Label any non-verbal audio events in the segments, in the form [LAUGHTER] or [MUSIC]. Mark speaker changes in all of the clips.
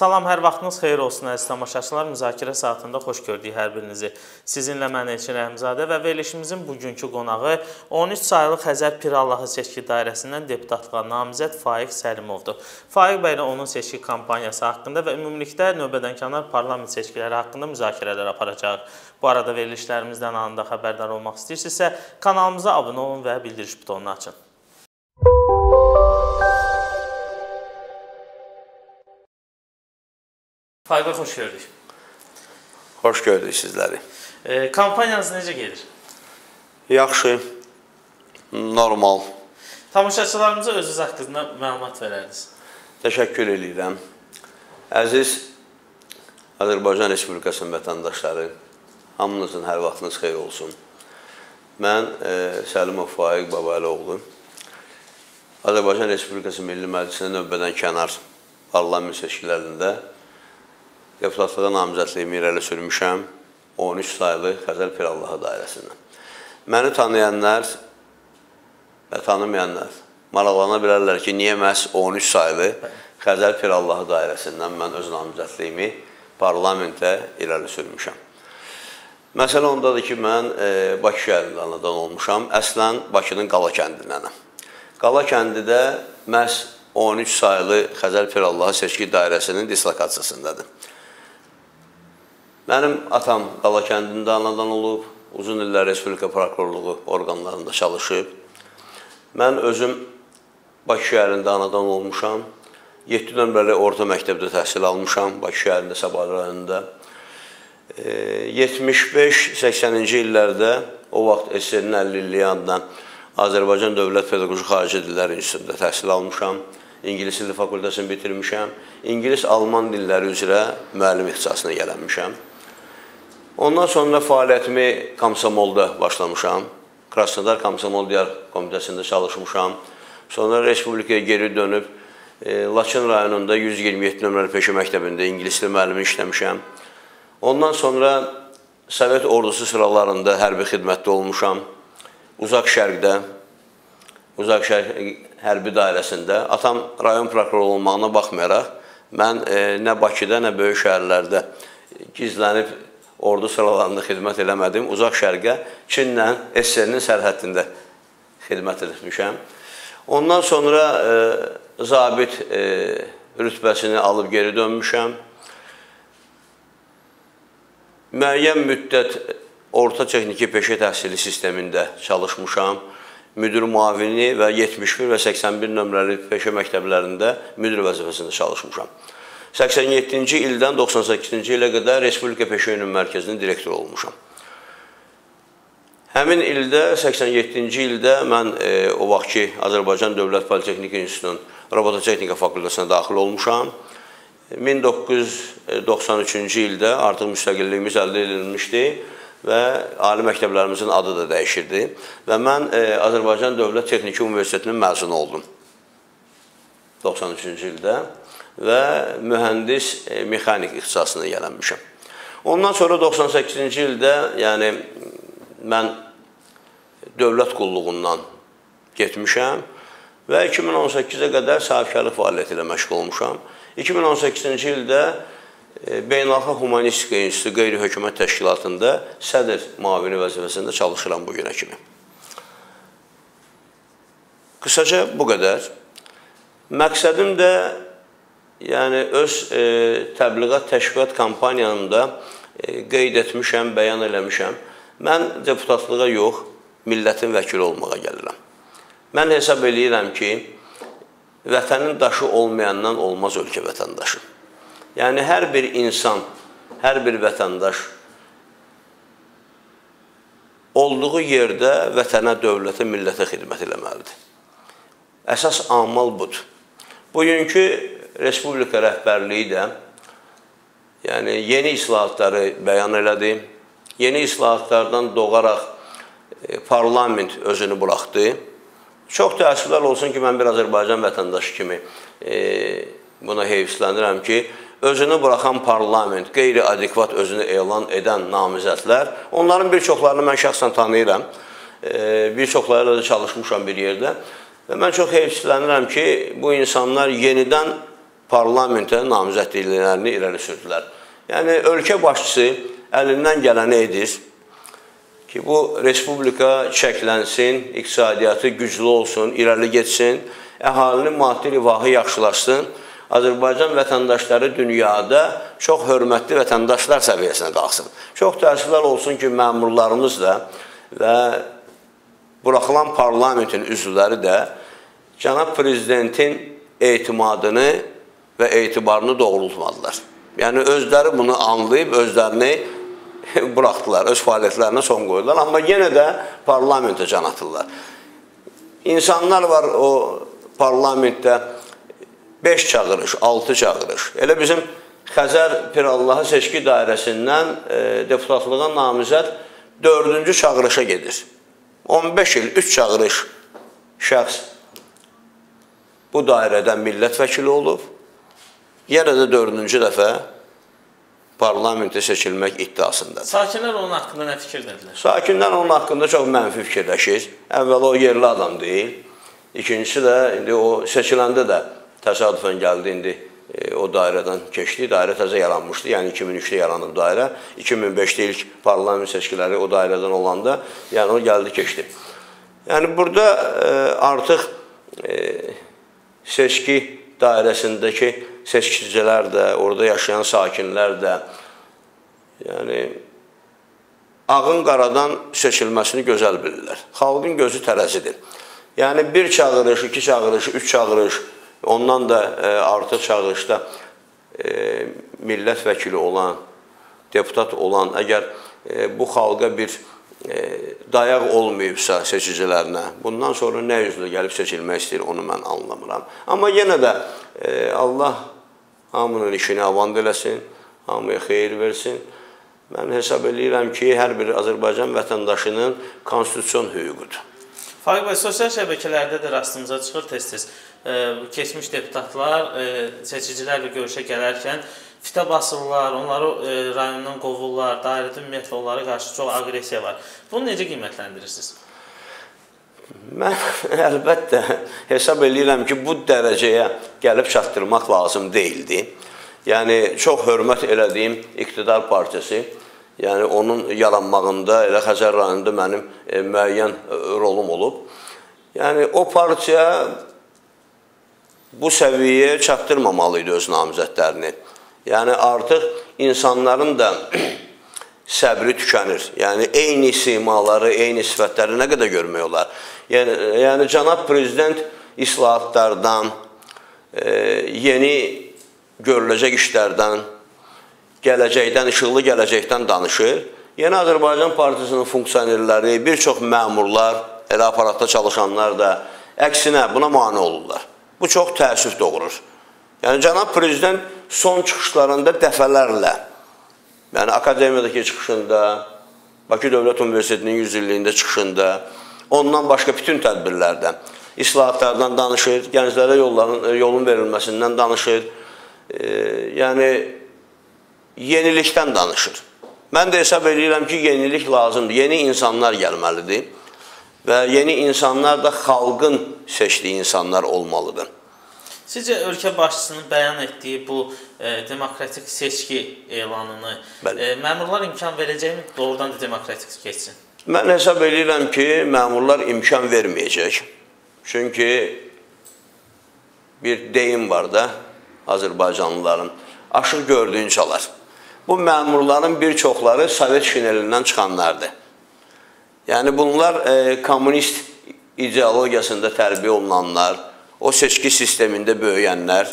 Speaker 1: Salam, hər vaxtınız xeyir olsun əziz tamaşaçılar. Müzakirə saatında xoş gördük hər birinizi. Sizinlə mən Elçin Rəhimzadə və verilişimizin bugünkü qonağı 13 saylı Xəzər Pirallahı seçki dairəsindən deputatlığa namizəd Faiq Səlimovdur. Faiq bəylə onun seçki kampaniyası haqqında və ümumilikdə növbədənkənar parlament seçkiləri haqqında müzakirələr aparacağıq. Bu arada verilişlərimizdən anında xəbərdar olmaq istəyirsinizsə, kanalımıza abunə olun və bildiriş butonunu açın. Fayqa xoş gördük.
Speaker 2: Xoş gördük sizləri.
Speaker 1: E, kampaniyanız necə gedir?
Speaker 2: Yaxşı, normal.
Speaker 1: Tamaşaçılarımıza özünüz haqqında məlumat verərdiniz.
Speaker 2: Təşəkkür edirəm. Əziz Azərbaycan Respublikasının vətəndaşları, hamınızın hər vaxtınız xeyir olsun. Mən e, Səlimov Faiq Babalıoğlu. Azərbaycan Respublikası Milli Məclisinin növbədən kənar parlament seçkilərində deputatlığa namizədliyimi irəli sürmüşəm 13 saylı Xəzər Pirallahı dairəsindən. Məni tanıyanlar və tanımayanlar maraqlana bilərlər ki, niyə məhz 13 saylı Xəzər Pirallahı dairəsindən mən öz namizədliyimi parlamentə irəli sürmüşəm. Məsələ ondadır ki, mən e, Bakı şəhərində anadan olmuşam. Əslən Bakının Qala kəndindənəm. Qala kəndi də məhz 13 saylı Xəzər Pirallahı seçki dairəsinin dislokasiyasındadır. Mənim atam Qala kəndində anadan olub, uzun illər Respublika prokurorluğu orqanlarında çalışıb. Mən özüm Bakı şəhərində anadan olmuşam. 7 nömrəli orta məktəbdə təhsil almışam Bakı şəhərində, Sabah rayonunda. 75-80-ci illərdə o vaxt SSR-nin 50 illiyi adından Azərbaycan Dövlət Pedaqoji Xarici Dillər İnstitutunda təhsil almışam. İngilis dili fakültəsini bitirmişəm. İngilis-alman dilləri üzrə müəllim ixtisasına gələnmişəm. Ondan sonra fəaliyyətimi Komsomolda başlamışam. Krasnodar Komsomol Diyar Komitəsində çalışmışam. Sonra Respublikaya geri dönüb e, Laçın rayonunda 127 nömrəli peşə məktəbində ingilis dili müəllimi işləmişəm. Ondan sonra Sovet ordusu sıralarında hərbi xidmətdə olmuşam. Uzaq Şərqdə, Uzaq Şərq hərbi dairəsində. Atam rayon prokuroru olmağına baxmayaraq, mən e, nə Bakıda, nə böyük şəhərlərdə gizlənib ordu sıralarında xidmət eləmədim. Uzaq şərqə Çinlə SSR-nin sərhəddində xidmət etmişəm. Ondan sonra e, zabit e, rütbəsini alıb geri dönmüşəm. Müəyyən müddət orta texniki peşə təhsili sistemində çalışmışam. Müdir müavini və 71 və 81 nömrəli peşə məktəblərində müdir vəzifəsində çalışmışam. 87-ci ildən 98-ci ilə qədər Respublika Peşə Ünum Mərkəzinin direktoru olmuşam. Həmin ildə, 87-ci ildə mən e, o vaxtki Azərbaycan Dövlət Politexnika İnstitutunun Robototexnika fakültəsinə daxil olmuşam. 1993-cü ildə artıq müstəqilliyimiz əldə edilmişdi və ali məktəblərimizin adı da dəyişirdi və mən e, Azərbaycan Dövlət Texniki Universitetinin məzunu oldum 93-cü ildə və mühəndis e, mexanik ixtisasına gələnmişəm. Ondan sonra 98-ci ildə, yəni mən dövlət qulluğundan getmişəm və 2018-ə qədər sahibkarlıq fəaliyyəti ilə məşğul olmuşam. 2018-ci ildə e, Beynəlxalq Humanistika İnstitutu qeyri-hökumət təşkilatında sədr müavini vəzifəsində çalışıram bu günə kimi. Qısaca bu qədər. Məqsədim də yəni öz e, təbliğat təşviqat kampaniyamda e, qeyd etmişəm, bəyan eləmişəm. Mən deputatlığa yox, millətin vəkili olmağa gəlirəm. Mən hesab eləyirəm ki, vətənin daşı olmayandan olmaz ölkə vətəndaşı. Yəni hər bir insan, hər bir vətəndaş olduğu yerdə vətənə, dövlətə, millətə xidmət eləməlidir. Əsas amal budur. Bugünkü Respublika rəhbərliyi də yəni yeni islahatları bəyan elədi. Yeni islahatlardan doğaraq e, parlament özünü buraxdı. Çox təəssüflər olsun ki, mən bir Azərbaycan vətəndaşı kimi e, buna heyfslənirəm ki, özünü buraxan parlament, qeyri-adekvat özünü elan edən namizədlər, onların bir çoxlarını mən şəxsən tanıyıram. E, bir çoxları da çalışmışam bir yerdə. Və mən çox heyfslənirəm ki, bu insanlar yenidən parlamentə namizədliklərini irəli sürdülər. Yəni ölkə başçısı əlindən gələni edir ki, bu respublika çəklənsin, iqtisadiyyatı güclü olsun, irəli getsin, əhalinin maddi rifahı yaxşılaşsın. Azərbaycan vətəndaşları dünyada çox hörmətli vətəndaşlar səviyyəsinə qalxsın. Çox təəssüflər olsun ki, məmurlarımız da və buraxılan parlamentin üzvləri də cənab prezidentin etimadını və etibarını doğrultmadılar. Yəni özləri bunu anlayıb özlərini [LAUGHS] buraxdılar, öz fəaliyyətlərinə son qoydular, amma yenə də parlamentə can atırlar. İnsanlar var o parlamentdə 5 çağırış, 6 çağırış. Elə bizim Xəzər Pirallahı seçki dairəsindən e, deputatlığa namizəd 4-cü çağırışa gedir. 15 il 3 çağırış şəxs bu dairədən millət vəkili olub. Yenə də 4-cü dəfə parlamentə seçilmək iddiasındadır.
Speaker 1: Sakinlər onun haqqında nə fikirdədirlər?
Speaker 2: Sakinlər onun haqqında çox mənfi fikirləşir. Əvvəl o yerli adam deyil. İkincisi də indi o seçiləndə də təsadüfən gəldi indi e, o dairədən keçdi. Dairə təzə yaranmışdı. Yəni 2003-də yaranıb dairə. 2005-də ilk parlament seçkiləri o dairədən olanda, yəni o gəldi keçdi. Yəni burada e, artıq e, seçki dairəsindəki seçkicilər də, orada yaşayan sakinlər də yəni ağın qaradan seçilməsini gözəl bilirlər. Xalqın gözü tərəzidir. Yəni bir çağırış, iki çağırış, üç çağırış, ondan da e, artıq çağırışda e, millət vəkili olan, deputat olan, əgər e, bu xalqa bir dayaq olmayıbsa seçicilərinə, bundan sonra nə üzrə gəlib seçilmək istəyir, onu mən anlamıram. Amma yenə də Allah hamının işini avand eləsin, hamıya xeyir versin. Mən hesab eləyirəm ki, hər bir Azərbaycan vətəndaşının konstitusion hüququdur.
Speaker 1: Faiq bəy, sosial şəbəkələrdə də rastımıza çıxır tez-tez. Keçmiş deputatlar seçicilərlə görüşə gələrkən fitə basırlar, onları rayondan qovurlar, dairədə ümumiyyətlə onlara qarşı çox aqressiya var. Bunu necə qiymətləndirirsiniz?
Speaker 2: Mən [LAUGHS] əlbəttə hesab eləyirəm ki, bu dərəcəyə gəlib çatdırmaq lazım deyildi. Yəni çox hörmət elədiyim iqtidar partiyası Yəni onun yaranmağında elə Xəzər rayonunda mənim e, müəyyən e, rolum olub. Yəni o partiya bu səviyyəyə çatdırmamalı idi öz namizədlərini. Yəni artıq insanların da [CLEARS THROAT] səbri tükənir. Yəni eyni simaları, eyni sifətləri nə qədər görmək olar? Yəni yəni cənab prezident islahatlardan, e, yeni görüləcək işlərdən gələcəkdən, işıqlı gələcəkdən danışır. Yeni Azərbaycan Partiyasının funksionerləri, bir çox məmurlar, elə aparatda çalışanlar da əksinə buna mane olurlar. Bu çox təəssüf doğurur. Yəni cənab prezident son çıxışlarında dəfələrlə, yəni akademiyadakı çıxışında, Bakı Dövlət Universitetinin 100 illiyində çıxışında, ondan başqa bütün tədbirlərdə islahatlardan danışır, gənclərə yolların yolun verilməsindən danışır. E, yəni yenilikdən danışır. Mən də hesab edirəm ki, yenilik lazımdır. Yeni insanlar gəlməlidir və yeni insanlar da xalqın seçdiyi insanlar olmalıdır.
Speaker 1: Sizcə ölkə başçısının bəyan etdiyi bu e, demokratik seçki elanını e, məmurlar imkan verəcəkmi doğrudan da demokratik keçsin?
Speaker 2: Mən hesab edirəm ki, məmurlar imkan verməyəcək. Çünki bir deyim var da Azərbaycanlıların, aşıq gördüyün çalar. Bu məmurların bir çoxları Sovet şinelindən çıxanlardır. Yəni bunlar e, kommunist ideologiyasında tərbiyə olunanlar, o seçki sistemində böyüyənlər.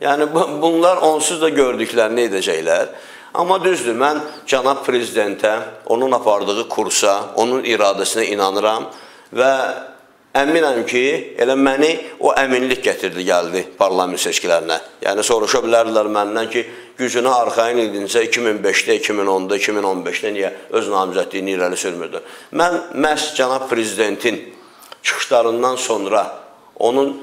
Speaker 2: Yəni bu, bunlar onsuz da gördüklərini edəcəklər. Amma düzdür, mən cənab prezidentə, onun apardığı kursa, onun iradəsinə inanıram və Əminəm ki, elə məni o əminlik gətirdi, gəldi parlament seçkilərinə. Yəni soruşa bilərdilər məndən ki, gücünə arxayın idinsə 2005-də, 2010-da, 2015-də niyə öz namizədliyini irəli sürmürdü? Mən məhz cənab prezidentin çıxışlarından sonra onun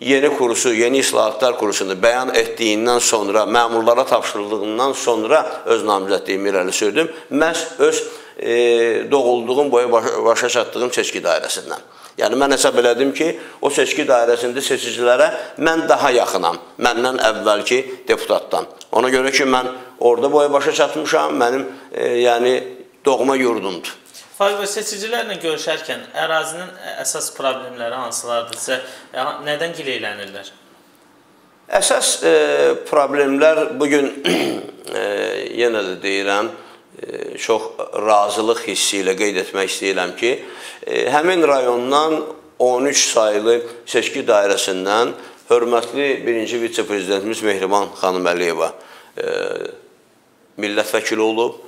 Speaker 2: yeni kursu, yeni islahatlar kursunu bəyan etdiyindən sonra, məmurlara tapşırıldığından sonra öz namizədliyimi irəli sürdüm. Məhz öz e, doğulduğum boya başa çatdığım seçki dairəsindən. Yəni mən hesab elədim ki, o seçki dairəsində seçicilərə mən daha yaxınam, məndən əvvəlki deputatdan. Ona görə ki, mən orada boya başa çatmışam, mənim e, yəni doğma yurdumdur.
Speaker 1: Faiz bəy, seçicilərlə görüşərkən ərazinin əsas problemləri hansılardırsa, nədən gileylənirlər?
Speaker 2: Əsas e, problemlər bu gün [CLEARS THROAT] e, yenə də deyirəm, e, çox razılıq hissi ilə qeyd etmək istəyirəm ki, e, həmin rayondan 13 saylı seçki dairəsindən hörmətli birinci vitse-prezidentimiz Mehriban xanım Əliyeva e, millət vəkili olub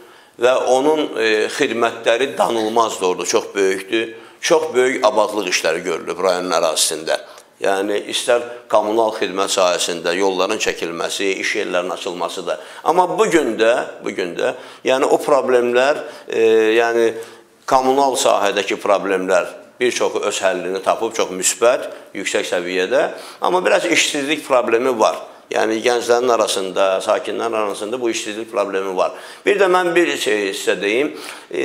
Speaker 2: və onun e, xidmətləri danılmazdır orada, çox böyükdür. Çox böyük abadlıq işləri görülüb rayonun ərazisində. Yəni istər kommunal xidmət sahəsində yolların çəkilməsi, iş yerlərinin açılmasıdır. Amma bu gün də, bu gün də, yəni o problemlər, e, yəni kommunal sahədəki problemlər bir çoxu öz həllini tapıb çox müsbət, yüksək səviyyədə, amma biraz işsizlik problemi var. Yəni gənclərin arasında, sakinlərin arasında bu işsizlik problemi var. Bir də mən bir şey sizə deyim. E,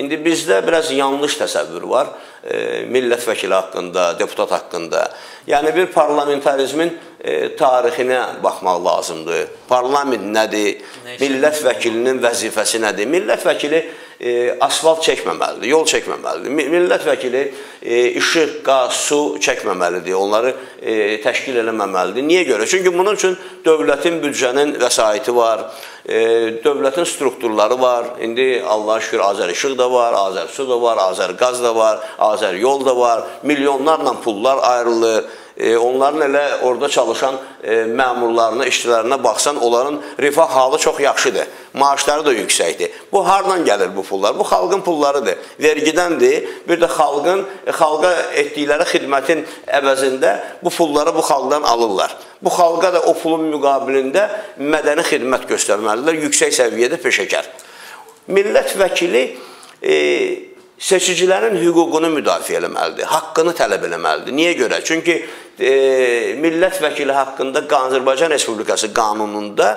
Speaker 2: indi bizdə biraz yanlış təsəvvür var e, millət vəkili haqqında, deputat haqqında. Yəni bir parlamentarizmin e, tarixinə baxmaq lazımdır. Parlament nədir? Millət vəkilinin vəzifəsi nədir? Millət vəkili e, asfalt çəkməməlidir, yol çəkməməlidir. Millət vəkili e, işıq, qaz, su çəkməməlidir, onları e, təşkil eləməməlidir. Niyə görə? Çünki bunun üçün dövlətin büdcənin vəsaiti var, e, dövlətin strukturları var. İndi Allah'a şükür Azər İşıq da var, Azər Su da var, Azər Qaz da var, Azər Yol da var. Milyonlarla pullar ayrılır onların elə orada çalışan e, məmurlarına, işçilərinə baxsan, onların rifah halı çox yaxşıdır. Maaşları da yüksəkdir. Bu hardan gəlir bu pullar? Bu xalqın pullarıdır. Vergidəndir. Bir də xalqın e, xalqa etdikləri xidmətin əvəzində bu pulları bu xalqdan alırlar. Bu xalqa da o pulun müqabilində mədəni xidmət göstərməlidirlər, yüksək səviyyədə peşəkar. Millət vəkili e, seçicilərin hüququnu müdafiə eləməlidir, haqqını tələb eləməlidir. Niyə görə? Çünki e, millət vəkili haqqında Azərbaycan Respublikası qanununda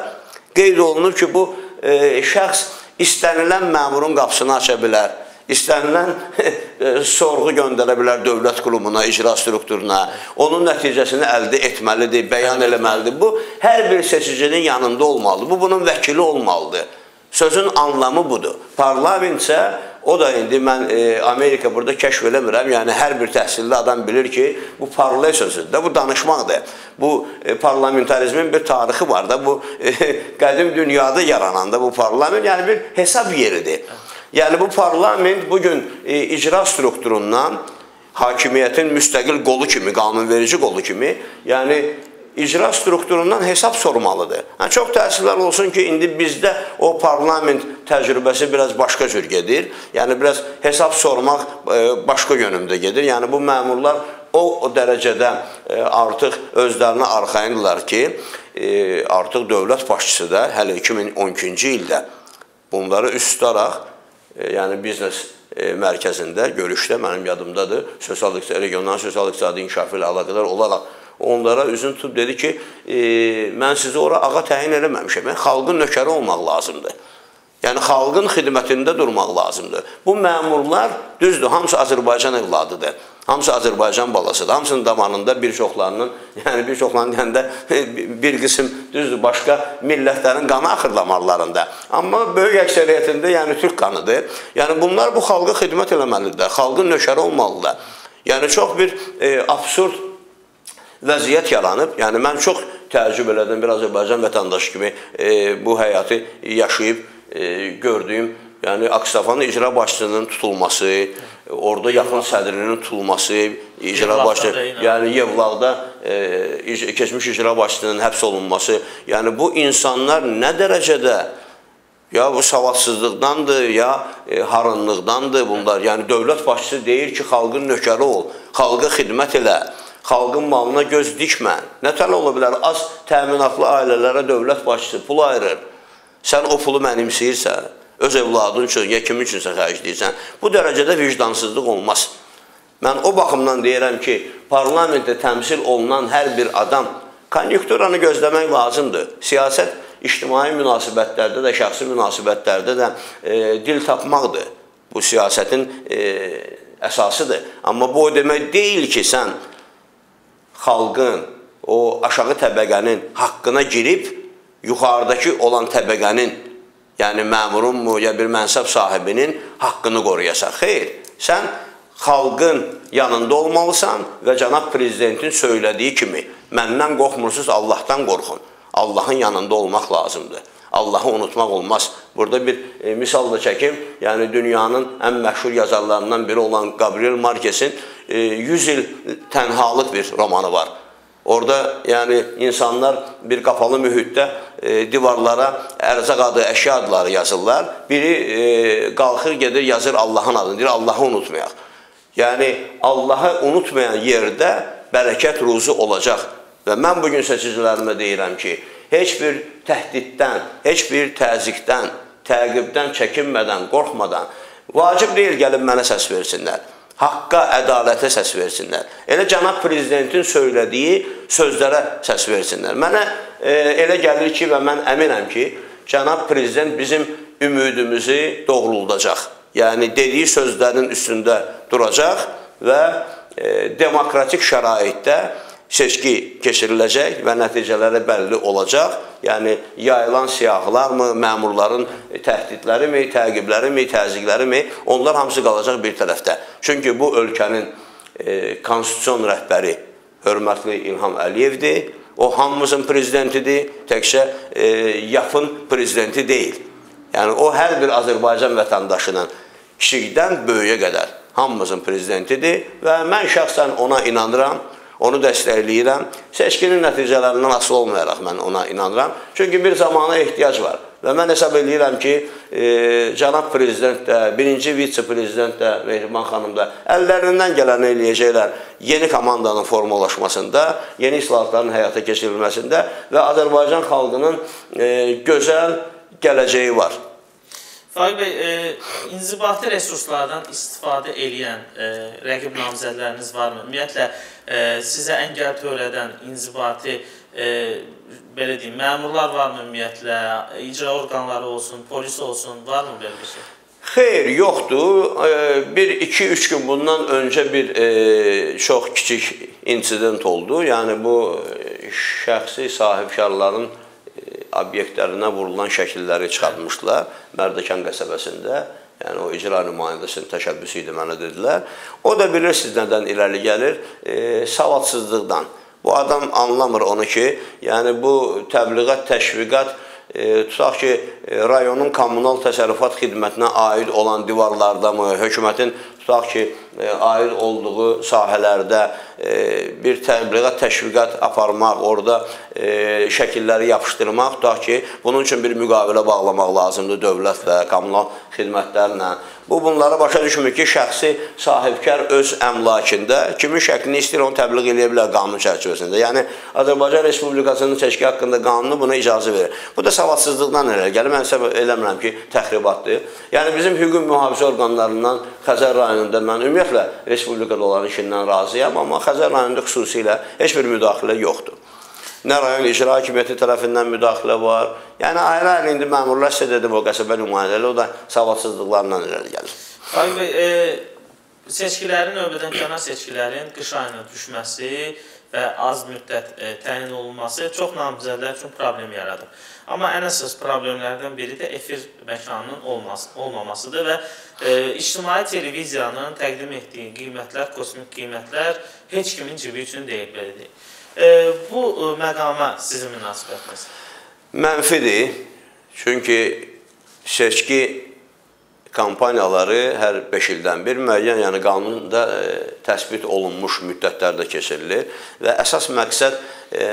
Speaker 2: qeyd olunur ki, bu e, şəxs istənilən məmurun qapısını aça bilər, istənilən e, sorğu göndərə bilər dövlət qurumuna, icra strukturuna, onun nəticəsini əldə etməlidir, bəyan eləməlidir. Bu, hər bir seçicinin yanında olmalıdır. Bu, bunun vəkili olmalıdır. Sözün anlamı budur. Parlament isə O da indi mən e, Amerika burada kəşf eləmirəm. Yəni hər bir təhsilli adam bilir ki, bu parlation sözüdür, bu danışmaqdır. Bu e, parlamentarizmin bir tarixi var da, bu e, [LAUGHS] qədim dünyada yarananda bu parlament yəni bir hesab yeridir. Yəni bu parlament bu gün e, icra strukturundan hakimiyyətin müstəqil qolu kimi, qanunverici qolu kimi, yəni icra strukturundan hesab sormalıdır. Hə, çox təəssüflər olsun ki, indi bizdə o parlament təcrübəsi biraz başqa cür gedir. Yəni biraz hesab sormaq e, başqa yönümdə gedir. Yəni bu məmurlar o, o dərəcədə e, artıq özlərinə arxayındılar ki, e, artıq dövlət başçısı da hələ 2012-ci ildə bunları üst tutaraq, yəni biznes mərkəzində görüşdə mənim yadımdadır, sosial regional sosial iqtisadi inkişafı ilə əlaqədar olaraq onlara üzün tutub dedi ki, e, mən sizi ora ağa təyin eləməmişəm. Mən xalqın nökəri olmaq lazımdır. Yəni xalqın xidmətində durmaq lazımdır. Bu məmurlar düzdür, hamısı Azərbaycan evladıdır. Hamısı Azərbaycan balasıdır. Hamısının damanında [LAUGHS] bir çoxlarının, yəni bir çoxlarının deyəndə bir qism düzdür, başqa millətlərin qanı axır damarlarında. Amma böyük əksəriyyətində yəni türk qanıdır. Yəni bunlar bu xalqa xidmət eləməlidirlər. Xalqın nökəri olmalıdır. Yəni çox bir e, absurd vəziyyət yaranıb. Yəni mən çox təəccüb elədim bir Azərbaycan vətəndaşı kimi e, bu həyatı yaşayıb e, gördüyüm, yəni Aksafanın icra başçısının tutulması, orada yaxın sədrinin tutulması, icra başçı, yəni Yevlaqda e, keçmiş icra başçısının həbs olunması, yəni bu insanlar nə dərəcədə ya bu savadsızlıqdandır, ya e, harınlıqdandır bunlar. Yəni dövlət başçısı deyir ki, xalqın nökəri ol, xalqa xidmət elə xalqın malına göz dikmə. Nə tələ ola bilər? Az təminatlı ailələrə dövlət başçısı pul ayırır. Sən o pulu mənimsəyirsən, öz evladın üçün, ya kimin üçünsə xərcləyirsən, bu dərəcədə vicdansızlıq olmaz. Mən o baxımdan deyirəm ki, parlamentdə təmsil olunan hər bir adam konjunkturanı gözləmək lazımdır. Siyasət ictimai münasibətlərdə də, şəxsi münasibətlərdə də e, dil tapmaqdır. Bu siyasətin e, əsasıdır. Amma bu o demək deyil ki, sən xalqın, o aşağı təbəqənin haqqına girib yuxarıdakı olan təbəqənin, yəni məmurunmu ya bir mənsəb sahibinin haqqını qoruyasan. Xeyr, sən xalqın yanında olmalısan və cənab prezidentin söylədiyi kimi məndən qorxmursunuz, Allahdan qorxun. Allahın yanında olmaq lazımdır. Allahı unutmaq olmaz. Burada bir e, misal da çəkim. Yəni dünyanın ən məşhur yazarlarından biri olan Gabriel Marquez'in 100 il tənhalıq bir romanı var. Orada yəni insanlar bir qapalı mühitdə e, divarlara ərzaq adı, əşya adları yazırlar. Biri e, qalxır, gedir, yazır Allahın adını, deyir Allahı unutmayaq. Yəni Allahı unutmayan yerdə bərəkət ruzu olacaq. Və mən bu gün seçicilərimə deyirəm ki, heç bir təhdiddən, heç bir təzyiqdən, təqibdən çəkinmədən, qorxmadan vacib deyil gəlib mənə səs versinlər. Haqqa, ədalətə səs versinlər. Elə cənab prezidentin söylədiyi sözlərə səs versinlər. Mənə e, elə gəlir ki və mən əminəm ki, cənab prezident bizim ümidimizi doğruldacaq. Yəni dediyi sözlərin üstündə duracaq və e, demokratik şəraitdə seçki keçiriləcək və nəticələri bəlli olacaq. Yəni yayılan siyahılarmı, məmurların təhdidlərimi, təqiblərimi, təzyiqlərimi, onlar hamısı qalacaq bir tərəfdə. Çünki bu ölkənin e, konstitusion rəhbəri hörmətli İlham Əliyevdir. O hamımızın prezidentidir, təkcə e, YAF-ın prezidenti deyil. Yəni o hər bir Azərbaycan vətəndaşının kiçikdən böyüyə qədər hamımızın prezidentidir və mən şəxsən ona inanıram onu dəstəkləyirəm. Seçkinin nəticələrindən asılı olmayaraq mən ona inanıram. Çünki bir zamana ehtiyac var. Və mən hesab edirəm ki, e, cənab prezident də, birinci vitse-prezident də, Mehriban xanım da əllərindən gələni eləyəcəklər yeni komandanın formalaşmasında, yeni islahatların həyata keçirilməsində və Azərbaycan xalqının e, gözəl gələcəyi var.
Speaker 1: Faiq bəy, e, inzibati resurslardan istifadə edən e, rəqib namizədləriniz varmı? Ümumiyyətlə e, sizə əngəl törədən inzibati e, belə deyim, məmurlar varmı ümumiyyətlə? İcra orqanları olsun, polis olsun, varmı belə bir şey?
Speaker 2: Xeyr, yoxdur. E, bir 2-3 gün bundan öncə bir e, çox kiçik insident oldu. Yəni bu e, şəxsi sahibkarların obyektlərinə vurulan şəkilləri çıxartmışdılar Mərdəkan qəsəbəsində. Yəni o icra nümayəndəsinin təşəbbüsü idi mənə dedilər. O da bilirsiniz nədən irəli gəlir? E, savadsızlıqdan. Bu adam anlamır onu ki, yəni bu təbliğat, təşviqat e, tutaq ki, e, rayonun kommunal təsərrüfat xidmətinə aid olan divarlardamı, hökumətin tutaq ki, e, aid olduğu sahələrdə e, bir təbliğat, təşviqat aparmaq, orada e, şəkilləri yapışdırmaq, tutaq ki, bunun üçün bir müqavilə bağlamaq lazımdır dövlətlə, kommunal xidmətlərlə. Bu bunlara başa düşmür ki, şəxsi sahibkar öz əmlakında kimin şəklini istəyir onu təbliğ edə bilər qanun çərçivəsində. Yəni Azərbaycan Respublikasının seçki haqqında qanunu buna icazə verir. Bu da savadsızlıqdan irəli gəlir. Mən səbəb eləmirəm ki, təxribatdır. Yəni bizim hüquq mühafizə orqanlarından Xəzər rayonunda mən ümumiyyətlə respublikada olan işindən razıyam, amma Xəzər rayonunda xüsusilə heç bir müdaxilə yoxdur. Nə rayon icra hakimiyyəti tərəfindən müdaxilə var. Yəni ayrı-ayrı indi məmurlar sizə dedim o qəsəbə nümayəndələri o da savadsızlıqlarla irəli gəlir.
Speaker 1: Faiq bəy, e, seçkilərin növbədən kənar seçkilərin qış ayına düşməsi və az müddət e, təyin olunması çox namizədlər üçün problem yaradır. Amma ən əsas problemlərdən biri də efir məkanının olması, olmamasıdır və e, ictimai televiziyanın təqdim etdiyi qiymətlər, kosmik qiymətlər heç kimin cibi üçün deyil belə deyil. E, bu e, məqama sizin münasibətiniz?
Speaker 2: Mənfidir. Çünki seçki kampaniyaları hər 5 ildən bir müəyyən, yəni qanunda e, təsbit olunmuş müddətlərdə keçirilir və əsas məqsəd e,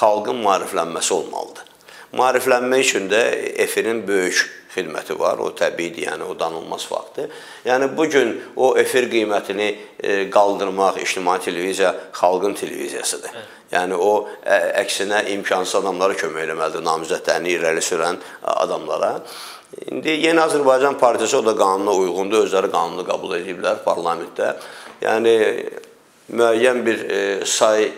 Speaker 2: xalqın maariflənməsi olmalıdır. Maariflənmə üçün də efirin böyük xidməti var. O təbiidir, yəni o danılmaz faktdır. Yəni bu gün o efir qiymətini e, qaldırmaq ictimai televiziya xalqın televiziyasıdır. Evet. Yəni o ə, əksinə imkansız adamlara kömək eləməlidir, namizədlərini irəli sürən adamlara. İndi Yeni Azərbaycan Partiyası o da qanuna uyğundur, özləri qanunu qəbul ediblər parlamentdə. Yəni müəyyən bir e, say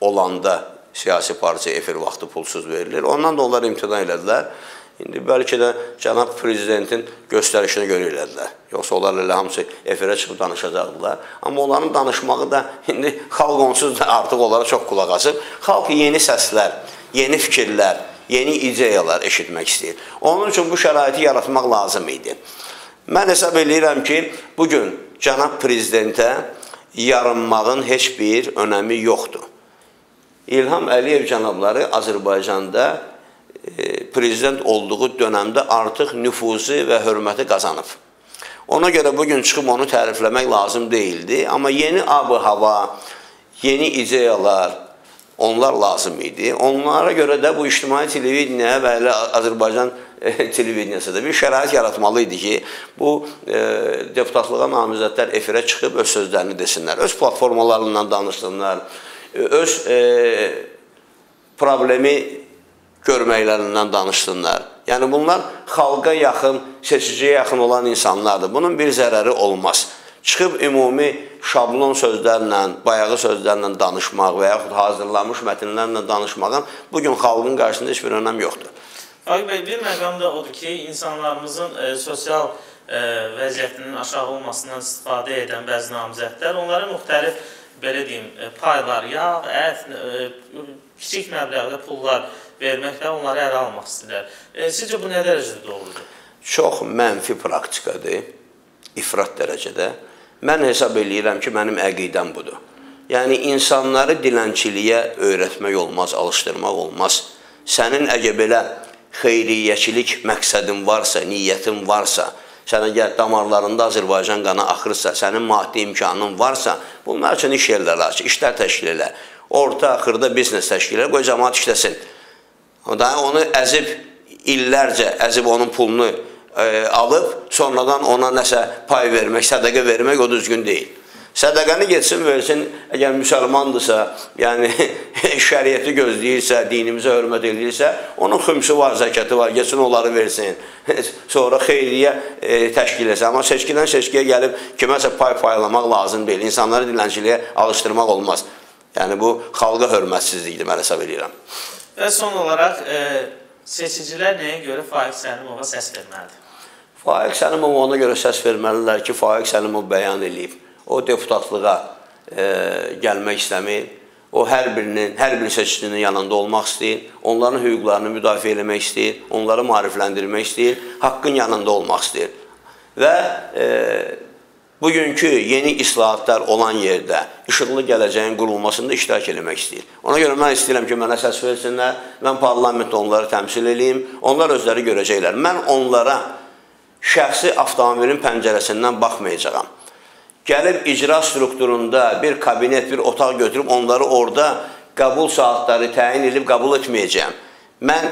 Speaker 2: olanda siyasi partiya efir vaxtı pulsuz verilir. Ondan da onlar imtina elədilər. İndi bəlkə də cənab prezidentin göstərişinə görə elədilər. Yoxsa onlar elə hamısı efirə çıxıb danışacaqdılar. Amma onların danışmağı da indi xalq onsuz da artıq onlara çox qulaq asıb. Xalq yeni səslər, yeni fikirlər, yeni ideyalar eşitmək istəyir. Onun üçün bu şəraiti yaratmaq lazım idi. Mən hesab edirəm ki, bu gün cənab prezidentə yarınmağın heç bir önəmi yoxdur. İlham Əliyev cənabları Azərbaycanda prezident olduğu dönəmdə artıq nüfuzu və hörməti qazanıb. Ona görə bu gün çıxıb onu tərifləmək lazım deyildi, amma yeni ab-hava, yeni ideyalar, onlar lazım idi. Onlara görə də bu ictimai televiziya və elə Azərbaycan e, televiziyası da bir şərait yaratmalı idi ki, bu e, deputatlığa namizədlər efirə çıxıb öz sözlərini desinlər, öz platformalarından danışsınlar, öz e, problemi görməklərindən danışsınlar. Yəni bunlar xalqa yaxın, seçiciyə yaxın olan insanlardır. Bunun bir zərəri olmaz. Çıxıb ümumi şablon sözlərlə, bayağı sözlərlə danışmaq və yaxud hazırlanmış mətnlərlə danışmağın bu gün xalqın qarşısında heç bir önəm yoxdur.
Speaker 1: Faiq bəy, bir məqam da odur ki, insanlarımızın e, sosial e, vəziyyətinin aşağı olmasından istifadə edən bəzi namizədlər onlara müxtəlif belə deyim, e, paylar, yağ, ət, e, kiçik məbləğdə pullar verməklə onları ələ almaq istəyirlər. E, sizcə bu nə dərəcədə doğrudur?
Speaker 2: Çox mənfi praktikadır, ifrat dərəcədə. Mən hesab eləyirəm ki, mənim əqidəm budur. Yəni insanları dilənçiliyə öyrətmək olmaz, alışdırmaq olmaz. Sənin əgər belə xeyriyyəçilik məqsədin varsa, niyyətin varsa, sən əgər damarlarında Azərbaycan qanı axırsa, sənin maddi imkanın varsa, bunlar üçün iş yerləri aç, işlər təşkil elə. Orta, xırda biznes təşkil elə, qoy cəmaat işləsin. Da onu əzib illərcə əzib onun pulunu e, alıb, sonradan ona nəsə pay vermək, sədaqə vermək o düzgün deyil. Sədaqəni getsin, versin, əgər müsəlmandırsa, yəni [LAUGHS] şəriəti gözləyirsə, dinimizə hörmət edirsə, onun xümsü var, zəkəti var, getsin onları versin. [LAUGHS] Sonra xeyriyyə e, təşkil etsin. Amma seçkidən seçkiyə gəlib kiməsə pay paylamaq lazım deyil. İnsanları dilənçiliyə alışdırmaq olmaz. Yəni bu xalqa hörmətsizlikdir, mən hesab edirəm.
Speaker 1: Və son olaraq e, seçicilər nəyə görə Faiq Səlimova səs verməlidir?
Speaker 2: Faiq Səlimov ona görə səs verməlidirlər ki, Faiq Səlimov bəyan eləyib. O deputatlığa e, gəlmək istəmir. O hər birinin, hər bir seçicinin yanında olmaq istəyir, onların hüquqlarını müdafiə etmək istəyir, onları maarifləndirmək istəyir, haqqın yanında olmaq istəyir. Və e, bugünkü yeni islahatlar olan yerdə işıqlı gələcəyin qurulmasında iştirak eləmək istəyir. Ona görə mən istəyirəm ki, mənə səs versinlər, mən parlamentdə onları təmsil eləyim, onlar özləri görəcəklər. Mən onlara şəxsi avtomobilin pəncərəsindən baxmayacağam. Gəlib icra strukturunda bir kabinet, bir otaq götürüb onları orada qəbul saatları təyin edib qəbul etməyəcəyəm. Mən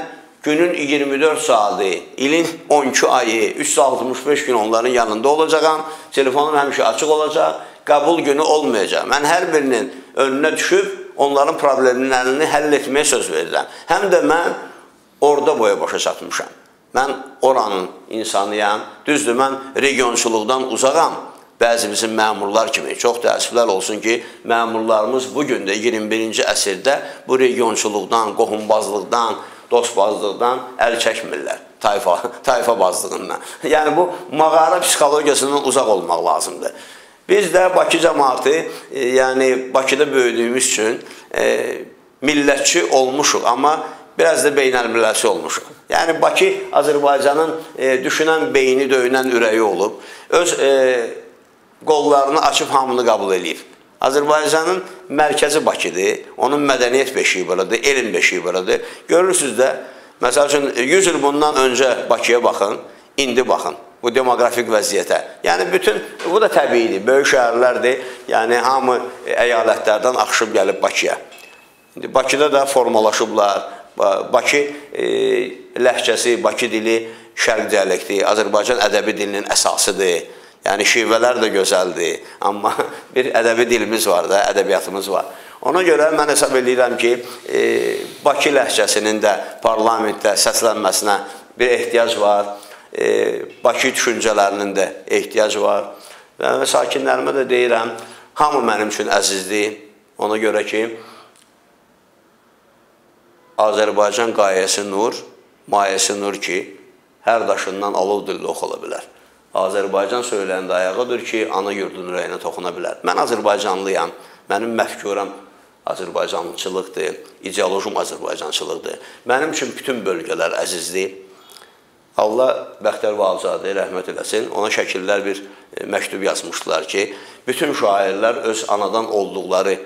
Speaker 2: günün 24 saatı, ilin 12 ayı, 365 gün onların yanında olacağam. Telefonum həmişə açıq olacaq. Qəbul günü olmayacaq. Mən hər birinin önünə düşüb onların problemlərini həll etməyə söz verirəm. Həm də mən orada boya başa çatmışam. Mən oranın insanıyam. Düzdür, mən regionçuluqdan uzağam. Bəzi bizim məmurlar kimi çox təəssüflər olsun ki, məmurlarımız bu gün də 21-ci əsrdə bu regionçuluqdan, qohumbazlıqdan, dostbazlıqdan əl çəkmirlər tayfa, [LAUGHS] tayfa bazlığından. [LAUGHS] Yəni bu mağara psixologiyasından uzaq olmaq lazımdır. Biz də Bakı cəmaatı, e, yəni Bakıda böyüdüyümüz üçün e, millətçi olmuşuq, amma biraz da beynəlmilləçi olmuşuq. Yəni Bakı Azərbaycanın e, düşünən beyni, döyünən ürəyi olub. Öz e, qollarını açıb hamını qəbul eləyib. Azərbaycanın mərkəzi Bakıdır, onun mədəniyyət beşiyi buradır, elm beşiyi buradır. Görürsünüz də, məsəl üçün 100 il bundan öncə Bakıya baxın, indi baxın bu demoqrafik vəziyyətə. Yəni bütün bu da təbiidir. Böyük şəhərlərdir. Yəni hamı əyalətlərdən axışıb gəlib Bakıya. İndi Bakıda da formalaşıblar. Bakı e, ləhcəsi, Bakı dili şərq dialekti, Azərbaycan ədəbi dilinin əsasıdır. Yəni şivələr də gözəldir, amma [LAUGHS] bir ədəbi dilimiz var da, ədəbiyyatımız var. Ona görə mən hesab edirəm ki, e, Bakı ləhcəsinin də parlamentdə səslənməsinə bir ehtiyac var. E, Bakı düşüncələrinin də ehtiyac var. Və sakinlərimə də deyirəm, hamı mənim üçün əzizdir. Ona görə ki, Azərbaycan qayəsi nur, mayesi nur ki, hər daşından alov dilli oxula bilər. Azərbaycan söyləndə ayağıdır ki, ana yurdun ürəyinə toxuna bilər. Mən Azərbaycanlıyam, mənim məfkuram Azərbaycançılıqdır, ideolojim Azərbaycançılıqdır. Mənim üçün bütün bölgələr əzizdir. Allah Bəxtər Vahabzadə rəhmət eləsin. Ona şəkillər bir e, məktub yazmışdılar ki, bütün şairlər öz anadan olduqları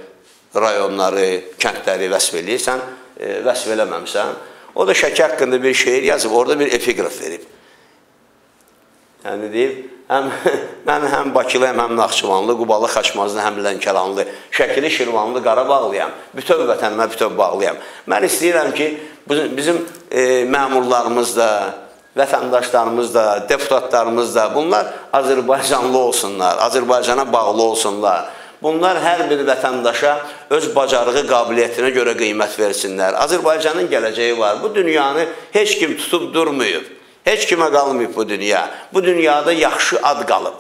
Speaker 2: rayonları, kəndləri vəsf eləyirsən, e, vəsf eləməmsən. O da Şəki haqqında bir şeir yazıb, orada bir epiqraf verib. Yəni deyib, həm [LAUGHS] mən həm Bakılıyam, həm Naxçıvanlı, Qubalı, Xaçmazlı, həm Lənkəranlı, Şəkili, Şirvanlı, Qarabağlıyam. Bütöv vətənimə bütöv bağlıyam. Mən istəyirəm ki, bizim e, məmurlarımız da, vətəndaşlarımız da, deputatlarımız da bunlar Azərbaycanlı olsunlar, Azərbaycana bağlı olsunlar. Bunlar hər bir vətəndaşa öz bacarığı, qabiliyyətinə görə qiymət versinlər. Azərbaycanın gələcəyi var. Bu dünyanı heç kim tutub durmayıb. Heç kimə qalmayıb bu dünya. Bu dünyada yaxşı ad qalıb.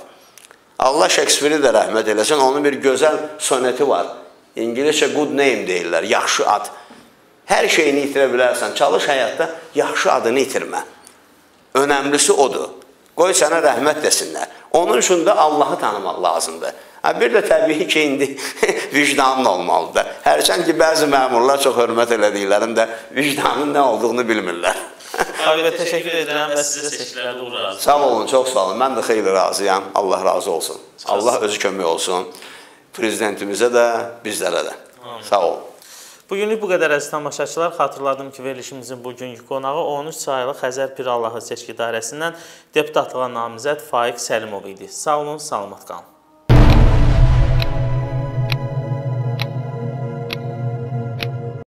Speaker 2: Allah Şekspiri də rəhmət eləsin. Onun bir gözəl soneti var. İngiliscə good name deyirlər, yaxşı ad. Hər şeyini itirə bilərsən. Çalış həyatda yaxşı adını itirmə. Önəmlisi odur. Qoy sənə rəhmət desinlər. Onun üçün də Allahı tanımaq lazımdır. Ha bir də təbii ki, indi [LAUGHS] vicdanın olmalıdır. Hərçənd ki, bəzi məmurlar çox hörmət elədiklərim də vicdanın nə olduğunu bilmirlər.
Speaker 1: Abi təşəkkür edirəm və sizə seçkilərdə uğur arzulayıram.
Speaker 2: Sağ olun, çox sağ olun. Mən də xeyli razıyam. Allah razı olsun. Allah özü kömək olsun. Prezidentimizə də, bizlərə də. Sağ olun.
Speaker 1: Bugünlük bu qədər əziz tamaşaçılar. Xatırladım ki, verilişimizin bugünkü qonağı 13 saylı Xəzər Pirallahı seçki dairəsindən deputatlığa namizəd Faiq Səlimov idi. Sağ olun, salamat qalın.